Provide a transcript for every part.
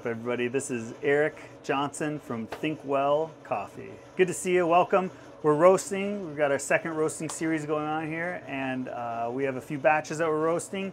Up, everybody? This is Erik Johnson from Thinkwell Coffee. Good to see you. Welcome. We're roasting. We've got our second roasting series going on here, and uh, we have a few batches that we're roasting.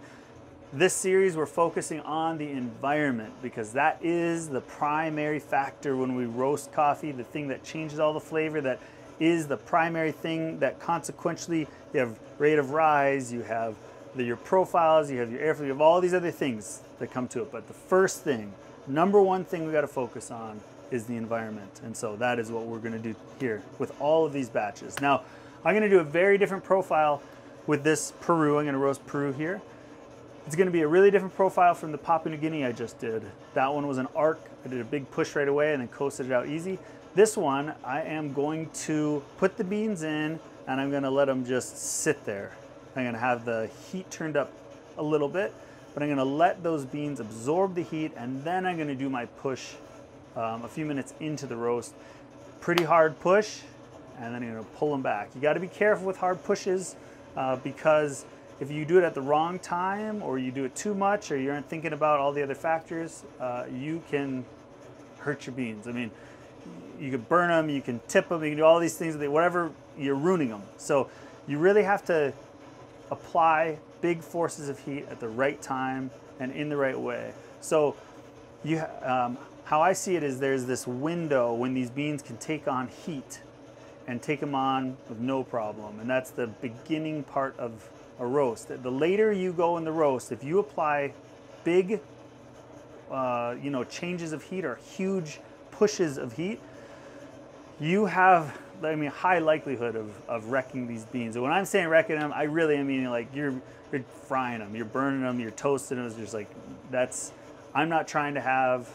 This series, we're focusing on the environment because that is the primary factor when we roast coffee, the thing that changes all the flavor, that is the primary thing that consequentially you have rate of rise, you have the, your profiles, you have your airflow, you have all these other things that come to it. But the first thing, number one thing we got to focus on is the environment. And so that is what we're going to do here with all of these batches. Now, I'm going to do a very different profile with this Peru. I'm going to roast Peru here. It's going to be a really different profile from the Papua New Guinea I just did. That one was an arc. I did a big push right away and then coasted it out easy. This one, I am going to put the beans in and I'm going to let them just sit there. I'm going to have the heat turned up a little bit, but I'm to let those beans absorb the heat and then I'm to do my push um, a few minutes into the roast. Pretty hard push, and then you're gonna pull them back. You gotta be careful with hard pushes uh, because if you do it at the wrong time or you do it too much or you aren't thinking about all the other factors, uh, you can hurt your beans. I mean, you can burn them, you can tip them, you can do all these things, whatever, you're ruining them. So you really have to apply big forces of heat at the right time and in the right way. So you, um, how I see it is there's this window when these beans can take on heat and take them on with no problem. And that's the beginning part of a roast. The later you go in the roast, if you apply big, uh, you know, changes of heat or huge pushes of heat, you have, I mean, high likelihood of, of wrecking these beans. And when I'm saying wrecking them, I really am meaning like you're, you're frying them, you're burning them, you're toasting them. It's just like, that's, I'm not trying to have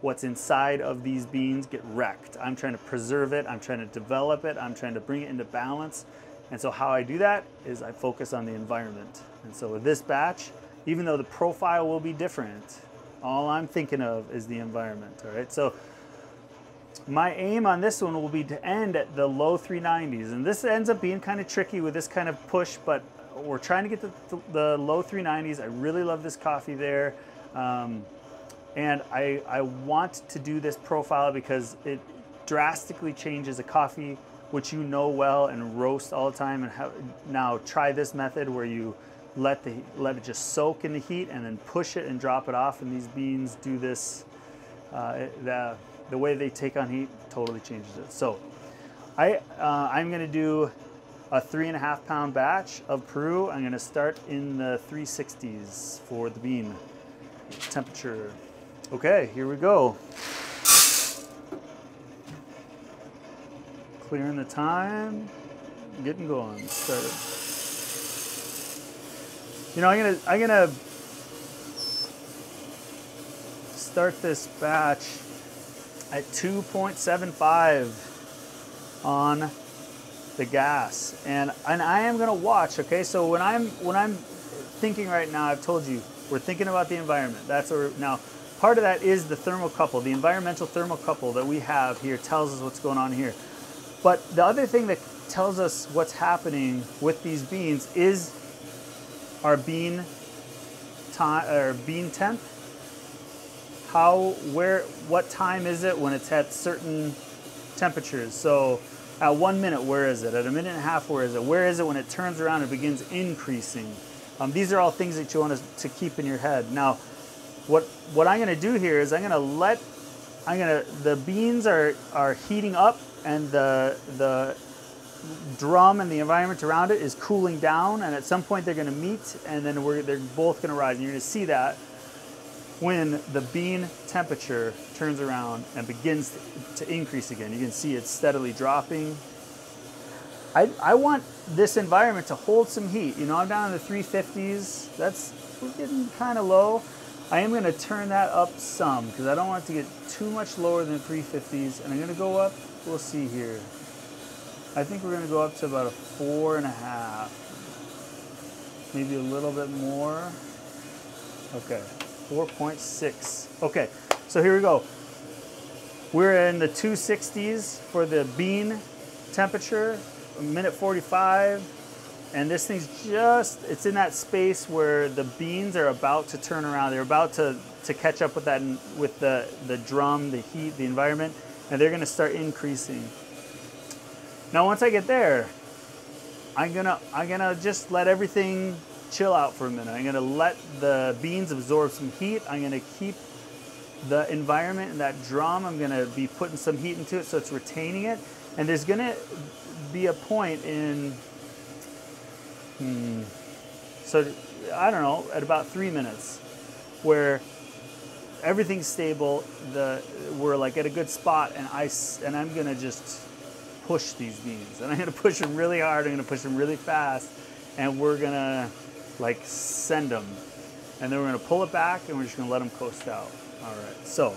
what's inside of these beans get wrecked. I'm trying to preserve it, I'm trying to develop it, I'm trying to bring it into balance. And so how I do that is I focus on the environment. And so with this batch, even though the profile will be different, all I'm thinking of is the environment, all right? So my aim on this one will be to end at the low 390s. And this ends up being kind of tricky with this kind of push, but we're trying to get the, the low 390s. I really love this coffee there. Um, and I, I want to do this profile because it drastically changes a coffee which you know well and roast all the time. And now try this method where you let the let it just soak in the heat and then push it and drop it off. And these beans do this. Uh, the the way they take on heat totally changes it. So I uh, I'm gonna do a three and a half pound batch of Peru. I'm gonna start in the 360s for the bean temperature. Okay, here we go. Clearing the time, getting going, started. You know, I'm gonna I'm gonna start this batch at 2.75 on the gas, and and I am gonna watch. Okay, so when I'm when I'm thinking right now, I've told you we're thinking about the environment. That's what we're, now part of that is the thermocouple. The environmental thermocouple that we have here tells us what's going on here. But the other thing that tells us what's happening with these beans is our bean time or bean temp. How, where, what time is it when it's at certain temperatures? So at one minute, where is it? At a minute and a half, where is it? Where is it when it turns around and begins increasing? Um, these are all things that you want to, to keep in your head. Now, what what I'm going to do here is I'm going to let I'm going to the beans are are heating up and the the drum and the environment around it is cooling down and at some point they're going to meet and then we're they're both going to rise and you're going to see that when the bean temperature turns around and begins to increase again you can see it's steadily dropping I, I want this environment to hold some heat you know I'm down in the 350s that's we're getting kind of low I am going to turn that up some because I don't want it to get too much lower than 350s. And I'm going to go up, we'll see here. I think we're going to go up to about a four and a half. Maybe a little bit more. Okay, 4.6. Okay, so here we go. We're in the 260s for the bean temperature, a minute 45. and this thing's just it's in that space where the beans are about to turn around they're about to to catch up with that with the the drum the heat the environment and they're going to start increasing now once i get there i'm to i'm to just let everything chill out for a minute. I'm going to let the beans absorb some heat. I'm going to keep the environment in that drum. I'm going to be putting some heat into it so it's retaining it. And there's going to be a point in Hmm. So I don't know, at about three minutes, where everything's stable, the we're like at a good spot, and I and I'm gonna just push these beans, and I'm gonna push them really hard. I'm gonna push them really fast, and we're gonna like send them, and then we're gonna pull it back, and we're just gonna let them coast out. All right, so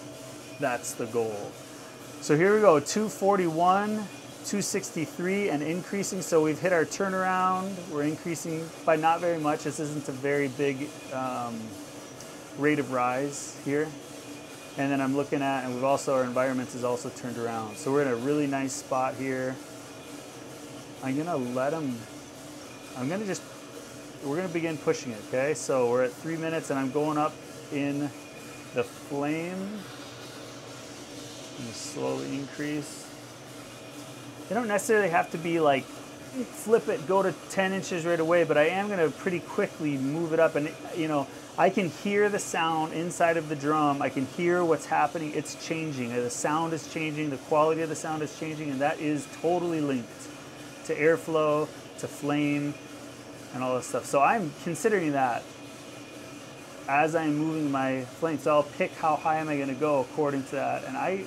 that's the goal. So here we go, 241. 263 and increasing. So we've hit our turnaround. We're increasing by not very much. This isn't a very big um, rate of rise here. And then I'm looking at, and we've also, our environment is also turned around. So we're in a really nice spot here. I'm gonna let them, I'm gonna just, we're gonna begin pushing it, okay? So we're at three minutes and I'm going up in the flame. And slowly increase. They don't necessarily have to be like flip it, go to 10 inches right away, but I am going to pretty quickly move it up. And, you know, I can hear the sound inside of the drum. I can hear what's happening. It's changing. The sound is changing. The quality of the sound is changing. And that is totally linked to airflow, to flame, and all this stuff. So I'm considering that as I'm moving my flame. So I'll pick how high am I going to go according to that. And I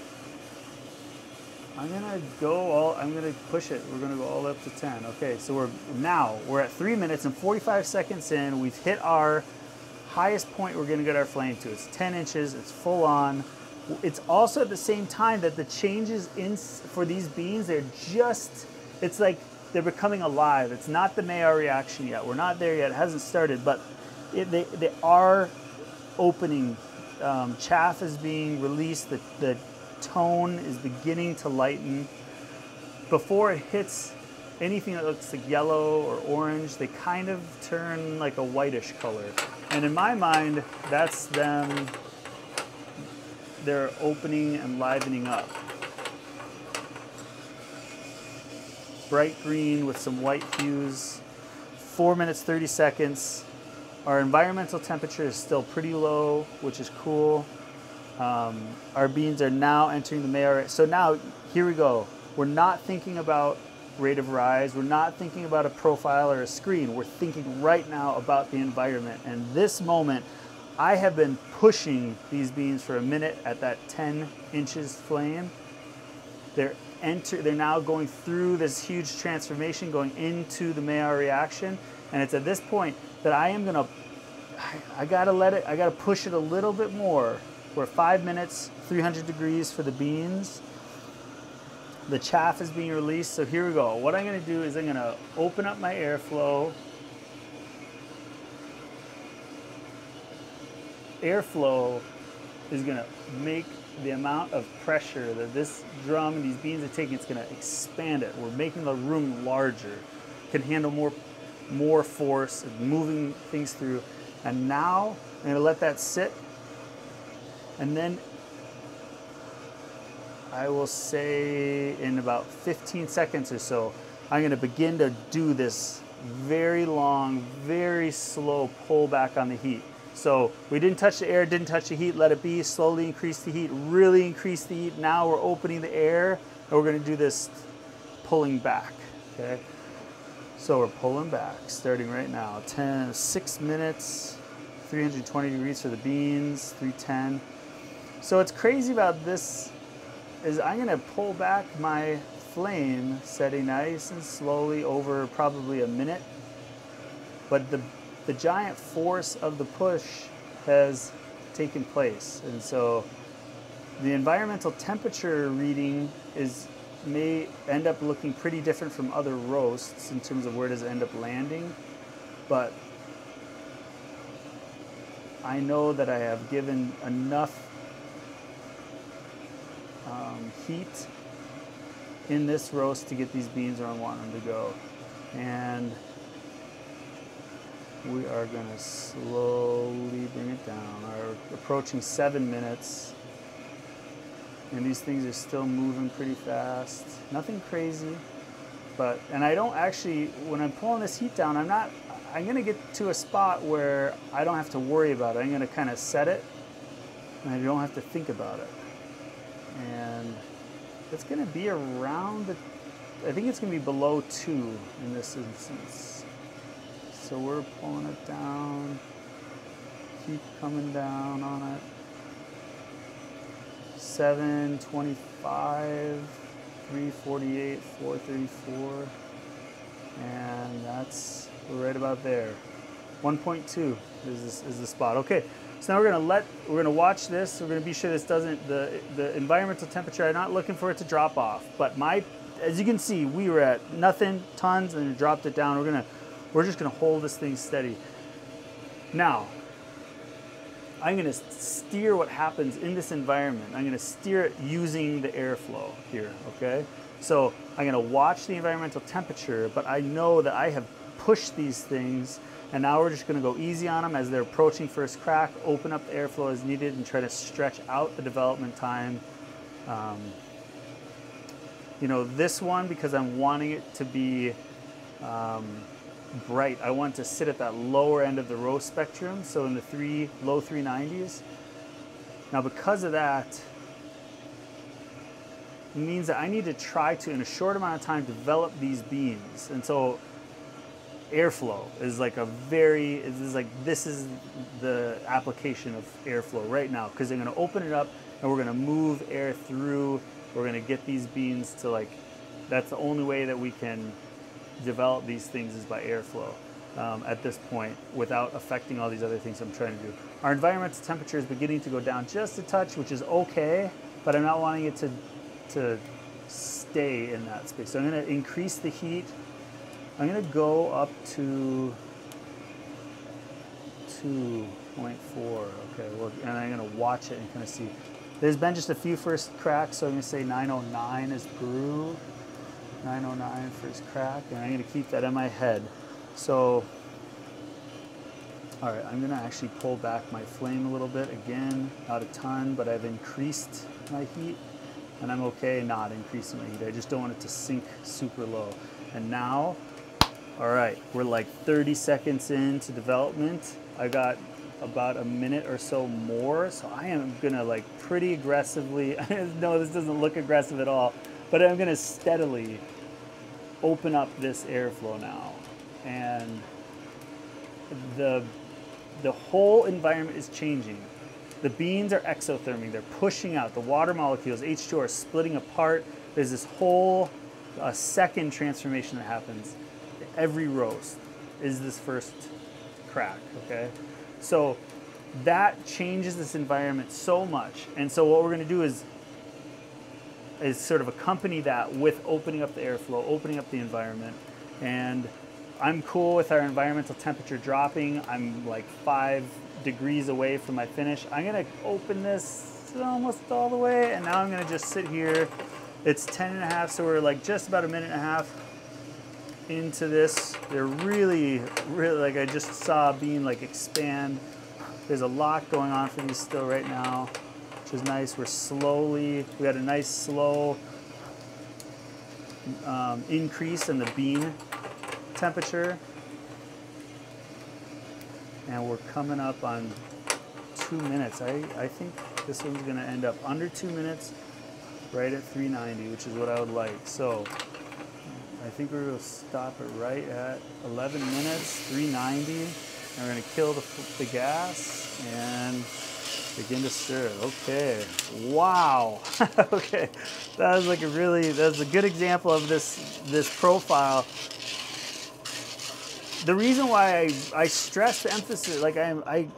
I'm gonna go all, I'm gonna push it. We're gonna go all up to 10. Okay, so we're now, we're at three minutes and 45 seconds in. We've hit our highest point we're gonna get our flame to. It's 10 inches, it's full on. It's also at the same time that the changes in for these beans, they're just, it's like they're becoming alive. It's not the Maillard reaction yet. We're not there yet, it hasn't started, but it, they, they are opening. Um, chaff is being released, the, the tone is beginning to lighten. Before it hits anything that looks like yellow or orange, they kind of turn like a whitish color. And in my mind, that's them, they're opening and livening up. Bright green with some white hues. Four minutes, 30 seconds. Our environmental temperature is still pretty low, which is cool. Um, our beans are now entering the Maillard. So now, here we go. We're not thinking about rate of rise. We're not thinking about a profile or a screen. We're thinking right now about the environment. And this moment, I have been pushing these beans for a minute at that 10 inches flame. They're enter, they're now going through this huge transformation, going into the Maillard reaction. And it's at this point that I am gonna, I, I gotta let it, I gotta push it a little bit more we're five minutes, 300 degrees for the beans. The chaff is being released, so here we go. What I'm gonna do is I'm gonna open up my airflow. Airflow is gonna make the amount of pressure that this drum and these beans are taking, it's gonna expand it. We're making the room larger, can handle more, more force, moving things through. And now I'm gonna let that sit and then I will say in about 15 seconds or so, I'm gonna begin to do this very long, very slow pull back on the heat. So we didn't touch the air, didn't touch the heat, let it be, slowly increase the heat, really increase the heat. Now we're opening the air and we're gonna do this pulling back, okay? So we're pulling back, starting right now. 10, six minutes, 320 degrees for the beans, 310. So what's crazy about this is I'm gonna pull back my flame setting nice and slowly over probably a minute. But the, the giant force of the push has taken place. And so the environmental temperature reading is may end up looking pretty different from other roasts in terms of where does it end up landing. But I know that I have given enough um, heat in this roast to get these beans where I want them to go. And we are gonna slowly bring it down. We're approaching seven minutes. And these things are still moving pretty fast. Nothing crazy, but, and I don't actually, when I'm pulling this heat down, I'm not, I'm gonna get to a spot where I don't have to worry about it. I'm gonna kind of set it and I don't have to think about it. And it's gonna be around the, I think it's gonna be below two in this instance. So we're pulling it down, keep coming down on it. 725, 348, 434, and that's right about there. 1.2 is, is the spot. Okay, so now we're gonna let, we're gonna watch this. We're gonna be sure this doesn't, the, the environmental temperature, I'm not looking for it to drop off, but my, as you can see, we were at nothing, tons, and it dropped it down. We're gonna, we're just gonna hold this thing steady. Now, I'm gonna steer what happens in this environment. I'm gonna steer it using the airflow here, okay? So I'm gonna watch the environmental temperature, but I know that I have pushed these things and now we're just gonna go easy on them as they're approaching first crack, open up the airflow as needed and try to stretch out the development time. Um, you know, this one, because I'm wanting it to be um, bright, I want to sit at that lower end of the roast spectrum, so in the three, low 390s. Now because of that, means that I need to try to, in a short amount of time, develop these beans. And so airflow is like a very is like this is the application of airflow right now because they're going to open it up and we're going to move air through we're going to get these beans to like that's the only way that we can develop these things is by airflow um, at this point without affecting all these other things I'm trying to do. Our environmental temperature is beginning to go down just a touch, which is okay, but I'm not wanting it to, to stay in that space. So I'm going to increase the heat I'm gonna go up to 2.4. Okay, well, and I'm gonna watch it and kind of see. There's been just a few first cracks, so I'm gonna say 909 is brew. 909 first crack, and I'm gonna keep that in my head. So, all right, I'm gonna actually pull back my flame a little bit. Again, not a ton, but I've increased my heat, and I'm okay not increasing my heat. I just don't want it to sink super low. And now all right, we're like 30 seconds into development. I got about a minute or so more, so I am gonna like pretty aggressively, no, this doesn't look aggressive at all, but I'm gonna steadily open up this airflow now. And the, the whole environment is changing. The beans are exotherming, they're pushing out. The water molecules, H2O, are splitting apart. There's this whole uh, second transformation that happens every roast is this first crack, okay? So that changes this environment so much. And so what we're gonna do is is sort of accompany that with opening up the airflow, opening up the environment. And I'm cool with our environmental temperature dropping. I'm like five degrees away from my finish. I'm gonna open this almost all the way and now I'm gonna just sit here. It's 10 and a half, so we're like just about a minute and a half into this. They're really, really, like I just saw being like expand. There's a lot going on for these still right now, which is nice. We're slowly, we got a nice slow um, increase in the bean temperature. And we're coming up on two minutes. I, I think this one's gonna end up under two minutes, right at 390, which is what I would like. So I think we're to stop it right at 11 minutes, 390. And we're to kill the, the gas and begin to stir. Okay, wow. okay, that was like a really, that was a good example of this, this profile. The reason why I, I stress the emphasis, like I, I,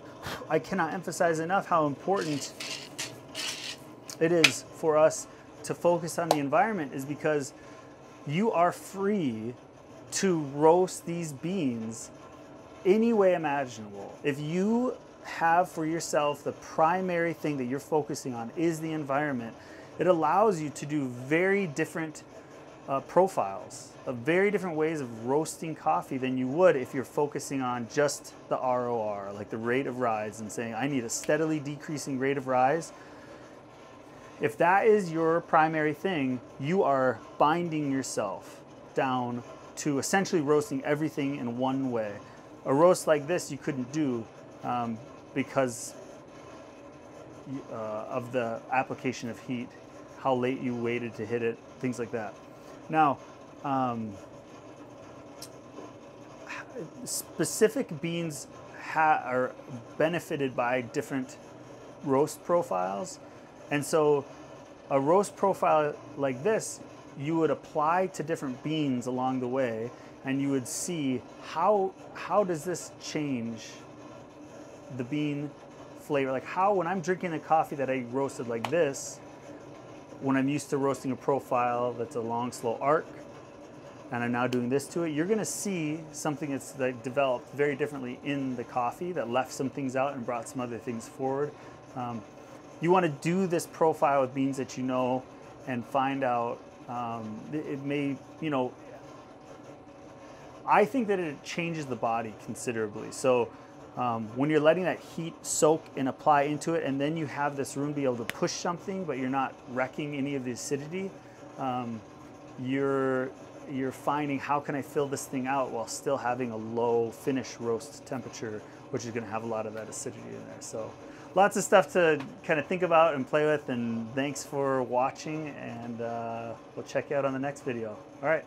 I cannot emphasize enough how important it is for us to focus on the environment is because you are free to roast these beans any way imaginable. If you have for yourself the primary thing that you're focusing on is the environment, it allows you to do very different uh, profiles, of very different ways of roasting coffee than you would if you're focusing on just the ROR, like the rate of rise, and saying, I need a steadily decreasing rate of rise. If that is your primary thing, you are binding yourself down to essentially roasting everything in one way. A roast like this you couldn't do um, because uh, of the application of heat, how late you waited to hit it, things like that. Now, um, specific beans are benefited by different roast profiles. And so a roast profile like this, you would apply to different beans along the way and you would see how, how does this change the bean flavor? Like how, when I'm drinking a coffee that I roasted like this, when I'm used to roasting a profile that's a long, slow arc, and I'm now doing this to it, you're gonna see something that's like developed very differently in the coffee that left some things out and brought some other things forward. Um, you wanna do this profile with beans that you know and find out, um, it, it may, you know, I think that it changes the body considerably. So um, when you're letting that heat soak and apply into it, and then you have this room to be able to push something, but you're not wrecking any of the acidity, um, you're you're finding how can I fill this thing out while still having a low finish roast temperature, which is going to have a lot of that acidity in there. So lots of stuff to kind of think about and play with. And thanks for watching, and uh, we'll check you out on the next video. All right.